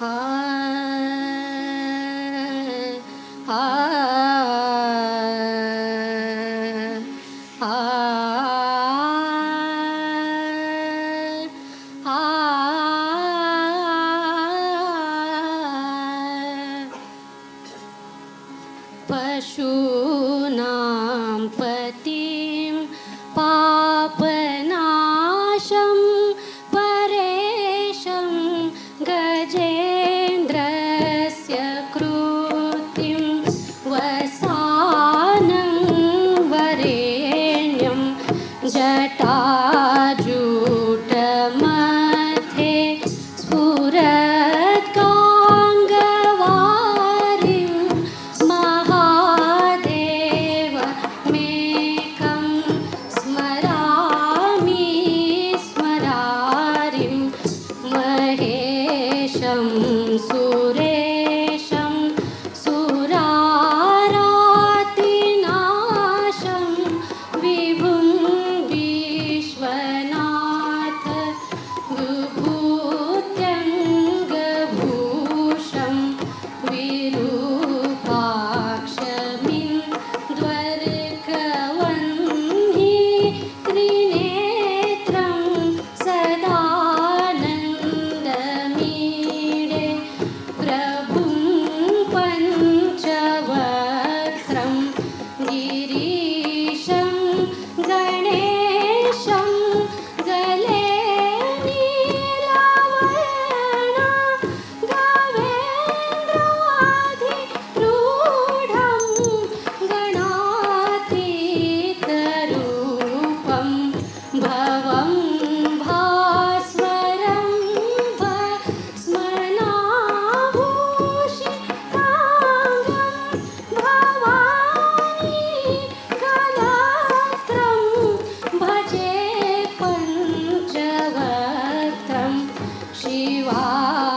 啊 ah.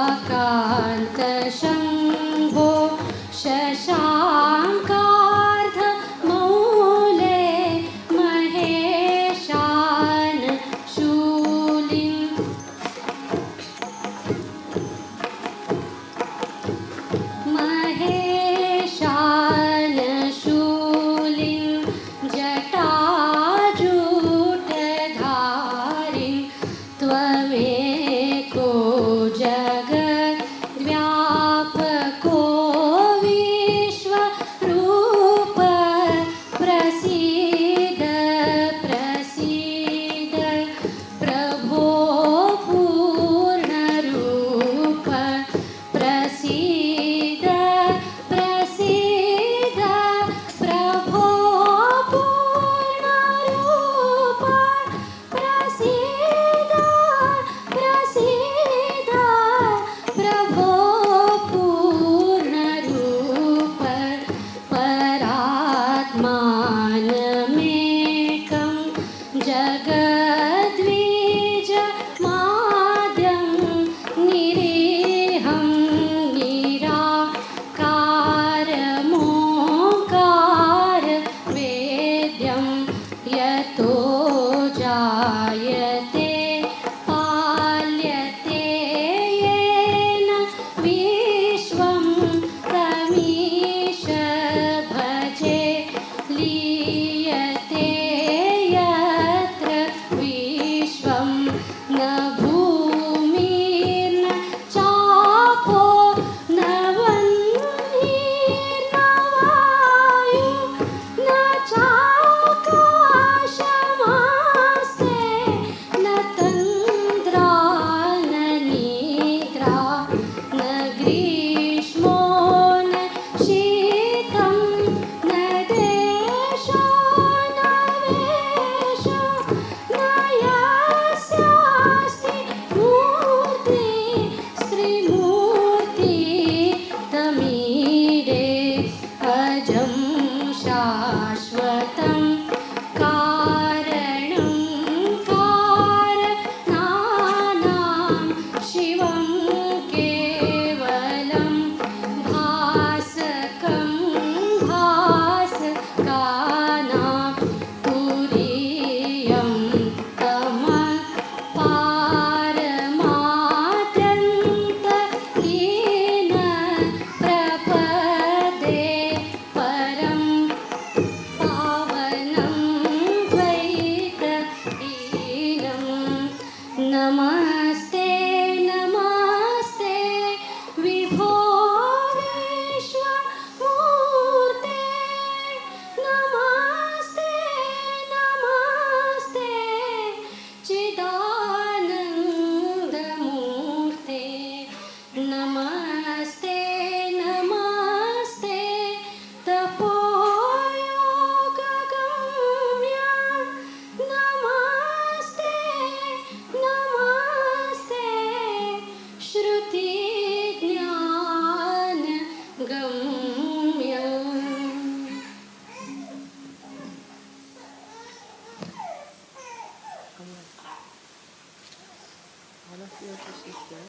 me.